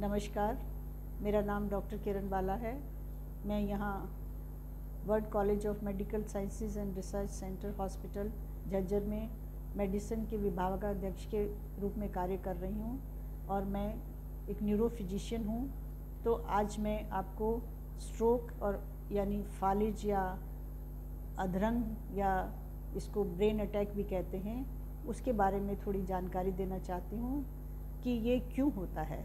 नमस्कार, मेरा नाम डॉक्टर किरण बाला है। मैं यहाँ world college of medical sciences and research centre hospital Jhajjar में मेडिसिन के विभागाध्यक्ष के रूप में कार्य कर रही हूँ और मैं एक न्यूरो फिजिशियन हूँ। तो आज मैं आपको स्ट्रोक और यानी फालिज या अधरंग या इसको ब्रेन अटैक भी कहते हैं, उसके बारे में थोड़ी जानकारी देना चाहती हूँ कि ये क्यों होता है।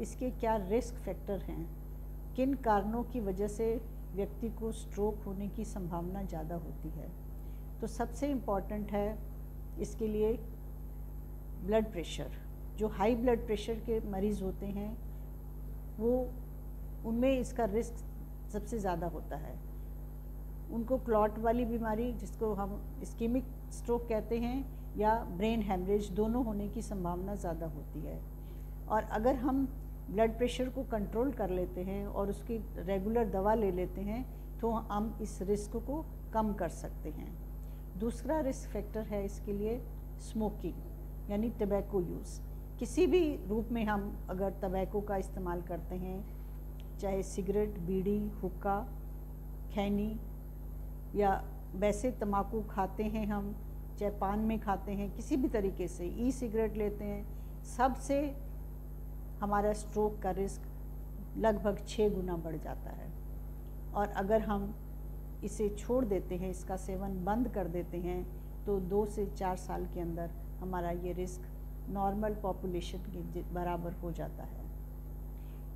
इसके क्या रिस्क फैक्टर हैं? किन कारणों की वजह से व्यक्ति को स्ट्रोक होने की संभावना ज़्यादा होती है? तो सबसे इंपॉर्टेंट है इसके लिए ब्लड प्रेशर जो हाई ब्लड प्रेशर के मरीज़ होते हैं, वो, उनमें इसका रिस्क सबसे ज़्यादा होता है। उनको क्लॉट वाली बीमारी, जिसको हम स्कीमिक स्ट्रोक कहते हैं, या ब्रेन हेमरेज दोनों होने की संभावना ज़्यादा होती है। और अगर हम ब्लड प्रेशर को कंट्रोल कर लेते हैं और उसकी रेगुलर दवा ले लेते हैं तो हम इस रिस्क को कम कर सकते हैं। दूसरा रिस्क फैक्टर है इसके लिए स्मोकिंग यानी टबैको यूज़ किसी भी रूप में हम अगर टबैको का इस्तेमाल करते हैं, चाहे सिगरेट बीड़ी, हुक्का, खैनी, या वैसे तम्बाकू खाते हैं हम, चाहे पान में खाते हैं, किसी भी तरीके से ई सिगरेट लेते हैं, सबसे हमारा स्ट्रोक का रिस्क लगभग छः गुना बढ़ जाता है। और अगर हम इसे छोड़ देते हैं, इसका सेवन बंद कर देते हैं तो दो से चार साल के अंदर हमारा ये रिस्क नॉर्मल पॉपुलेशन के बराबर हो जाता है।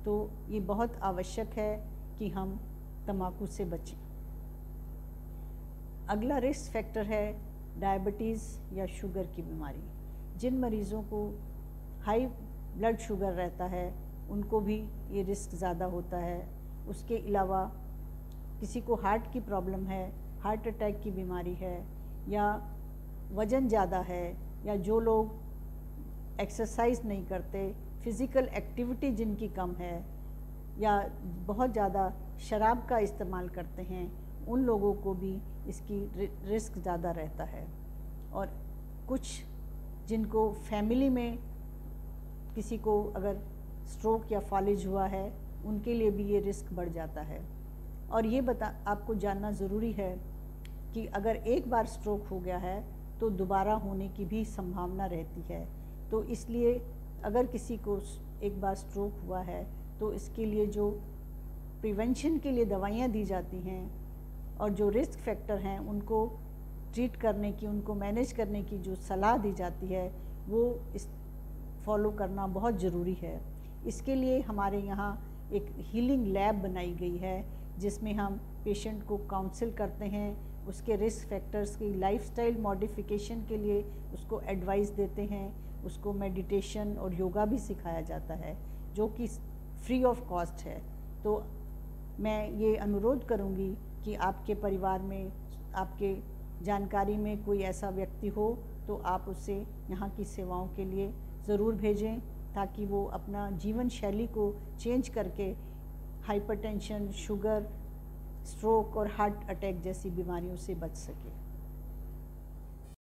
तो ये बहुत आवश्यक है कि हम तम्बाकू से बचें। अगला रिस्क फैक्टर है डायबिटीज़ या शुगर की बीमारी। जिन मरीज़ों को हाई ब्लड शुगर रहता है, उनको भी ये रिस्क ज़्यादा होता है। उसके अलावा किसी को हार्ट की प्रॉब्लम है हार्ट अटैक की बीमारी है, या वज़न ज़्यादा है, या जो लोग एक्सरसाइज नहीं करते फ़िज़िकल एक्टिविटी जिनकी कम है, या बहुत ज़्यादा शराब का इस्तेमाल करते हैं, उन लोगों को भी इसकी रिस्क ज़्यादा रहता है। और कुछ जिनको फैमिली में किसी को अगर स्ट्रोक या फॉलेज हुआ है, उनके लिए भी ये रिस्क बढ़ जाता है। और ये बता, आपको जानना ज़रूरी है कि अगर एक बार स्ट्रोक हो गया है तो दोबारा होने की भी संभावना रहती है। तो इसलिए अगर किसी को एक बार स्ट्रोक हुआ है तो इसके लिए जो प्रिवेंशन के लिए दवाइयाँ दी जाती हैं और जो रिस्क फैक्टर हैं, उनको ट्रीट करने की, उनको मैनेज करने की जो सलाह दी जाती है, वो इस फॉलो करना बहुत ज़रूरी है। इसके लिए हमारे यहाँ एक हीलिंग लैब बनाई गई है, जिसमें हम पेशेंट को काउंसिल करते हैं, उसके रिस्क फैक्टर्स की लाइफस्टाइल मॉडिफिकेशन के लिए उसको एडवाइस देते हैं, उसको मेडिटेशन और योगा भी सिखाया जाता है, जो कि फ्री ऑफ़ कॉस्ट है। तो मैं ये अनुरोध करूँगी कि आपके परिवार में, आपके जानकारी में कोई ऐसा व्यक्ति हो तो आप उसे यहाँ की सेवाओं के लिए ज़रूर भेजें ताकि वो अपना जीवन शैली को चेंज करके हाइपरटेंशन शुगर स्ट्रोक और हार्ट अटैक जैसी बीमारियों से बच सके।